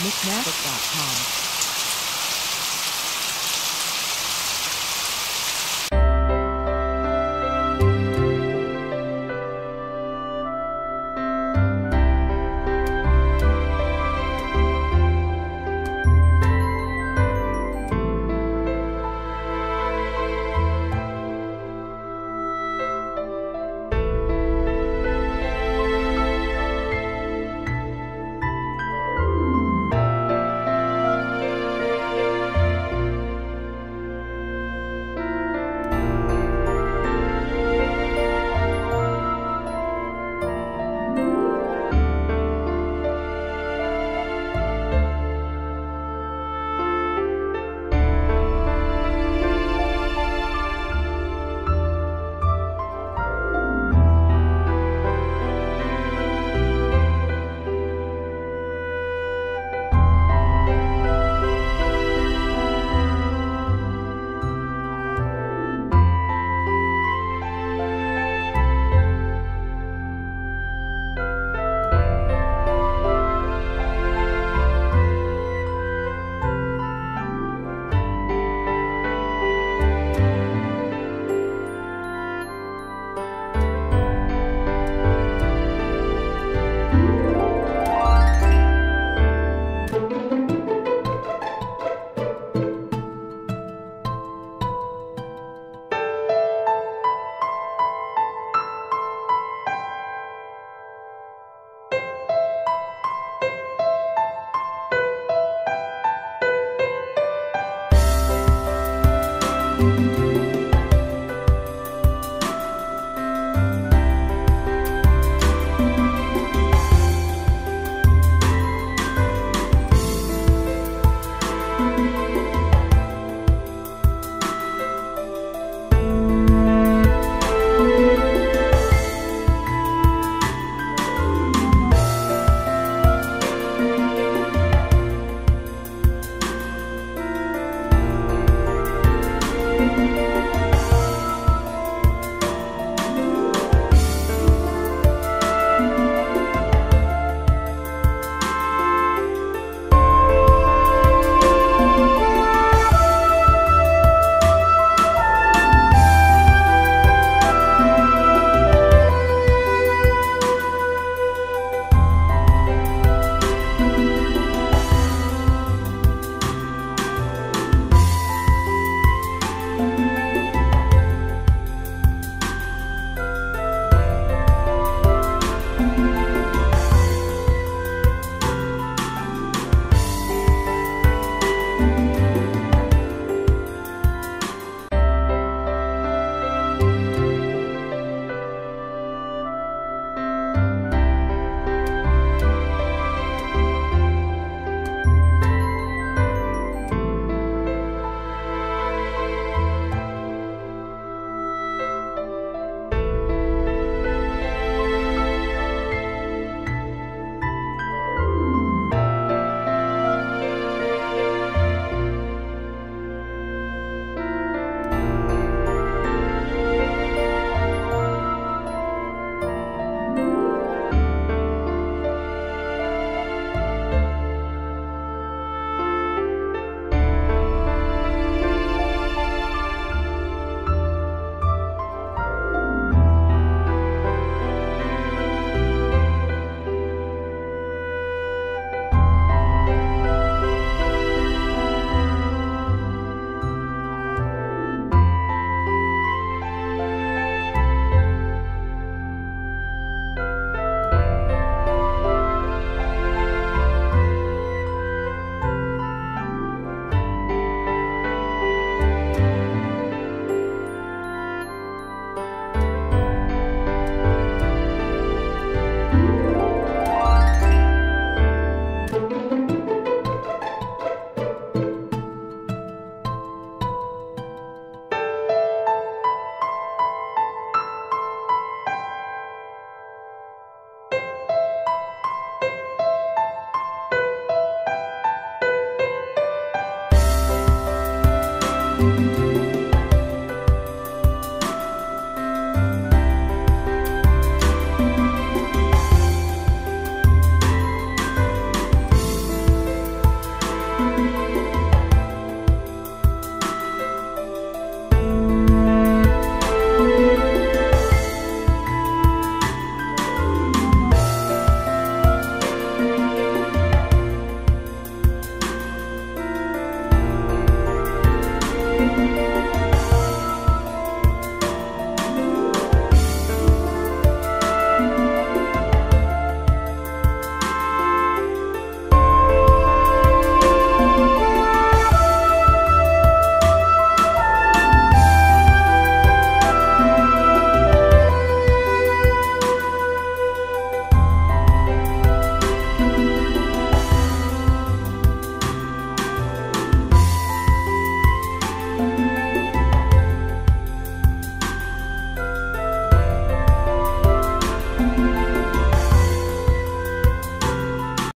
knickknack.com McMavic.com. Música